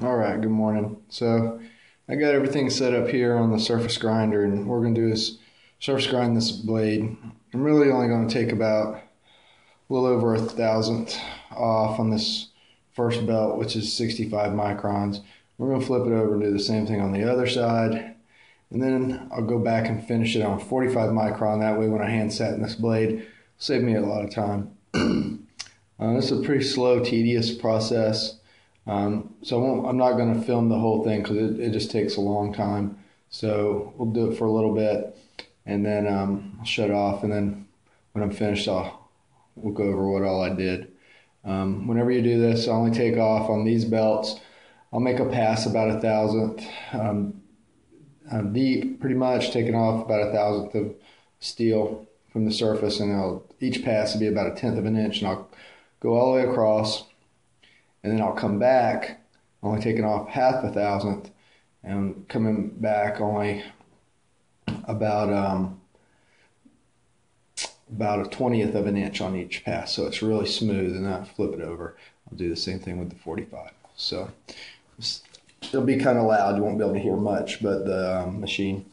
All right, good morning. So I got everything set up here on the surface grinder and we're gonna do is surface grind this blade. I'm really only gonna take about a little over a thousandth off on this first belt, which is 65 microns. We're gonna flip it over and do the same thing on the other side. And then I'll go back and finish it on 45 micron. That way when I hand set in this blade, save me a lot of time. uh, this is a pretty slow, tedious process. Um, so I am not going to film the whole thing because it, it, just takes a long time. So we'll do it for a little bit and then um, I'll shut off. And then when I'm finished, I'll, we'll go over what all I did. Um, whenever you do this, I only take off on these belts. I'll make a pass about a thousandth um, deep, pretty much taking off about a thousandth of steel from the surface, and I'll, each pass will be about a tenth of an inch, and I'll go all the way across and then I'll come back, only taking off half a thousandth, and coming back only about um, about a twentieth of an inch on each pass, so it's really smooth. And then I flip it over. I'll do the same thing with the 45. So it'll be kind of loud. You won't be able to hear much, but the um, machine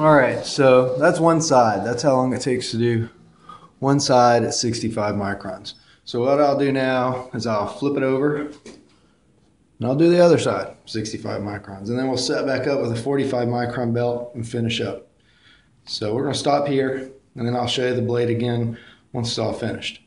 All right, so that's one side. That's how long it takes to do one side at 65 microns. So what I'll do now is I'll flip it over and I'll do the other side, 65 microns. And then we'll set back up with a 45 micron belt and finish up. So we're gonna stop here and then I'll show you the blade again once it's all finished.